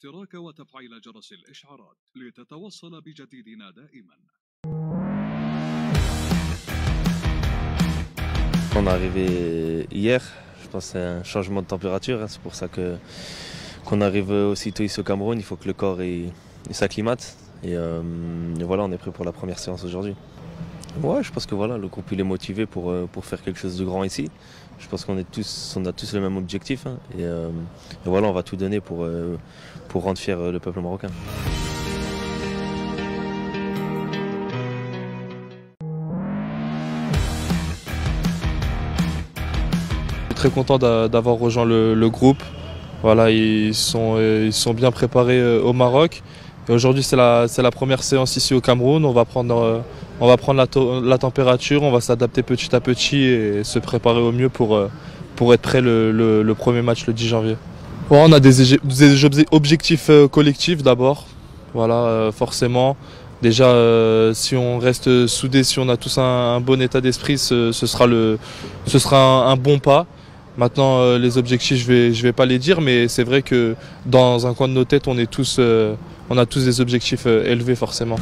الاشتراك وتفعيل جرس الإشعارات لتتوصل بجديدنا دائما On est arrivé hier, je pense que c'est un changement de température, hein, c'est pour ça que qu'on arrive aussitôt ici au Cameroun, il faut que le corps il, il s'acclimate et, euh, et voilà, on est prêt pour la première séance aujourd'hui. Ouais, je pense que voilà, le groupe il est motivé pour, euh, pour faire quelque chose de grand ici. Je pense qu'on a tous le même objectif hein, et, euh, et voilà, on va tout donner pour, euh, pour rendre fier le peuple marocain. Très content d'a- d'avoir rejoint le, le groupe. Voilà, ils sont, ils sont bien préparés au Maroc. Aujourd'hui, c'est la, première séance ici au Cameroun. On va prendre, euh, la, température, on va s'adapter petit à petit et se préparer au mieux pour, euh, être prêt le, premier match le 10 janvier. On a des, objectifs euh, collectifs d'abord. Voilà, forcément. Déjà, si on reste soudés, si on a tous un, bon état d'esprit, ce, sera, un, bon pas. Maintenant, les objectifs, je vais, je vais pas les dire, mais c'est vrai que dans un coin de nos têtes, on, est tous, on a tous des objectifs euh, élevés forcément.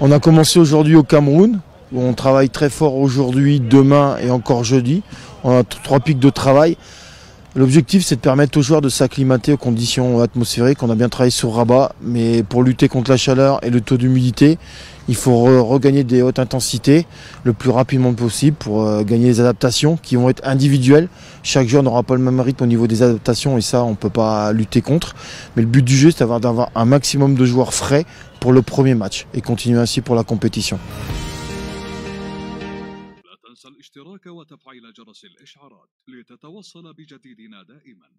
On a commencé aujourd'hui au Cameroun, où on travaille très fort aujourd'hui, demain et encore jeudi. On a trois pics de travail. L'objectif, c'est de permettre aux joueurs de s'acclimater aux conditions atmosphériques. On a bien travaillé sur Rabat, mais pour lutter contre la chaleur et le taux d'humidité, il faut re- regagner des hautes intensités le plus rapidement possible pour euh, gagner des adaptations qui vont être individuelles. Chaque joueur n'aura pas le même rythme au niveau des adaptations et ça, on ne peut pas lutter contre. Mais le but du jeu, c'est d'avoir un maximum de joueurs frais pour le premier match et continuer ainsi pour la compétition. تنسى الاشتراك وتفعيل جرس الإشعارات لتتوصل بجديدنا دائما.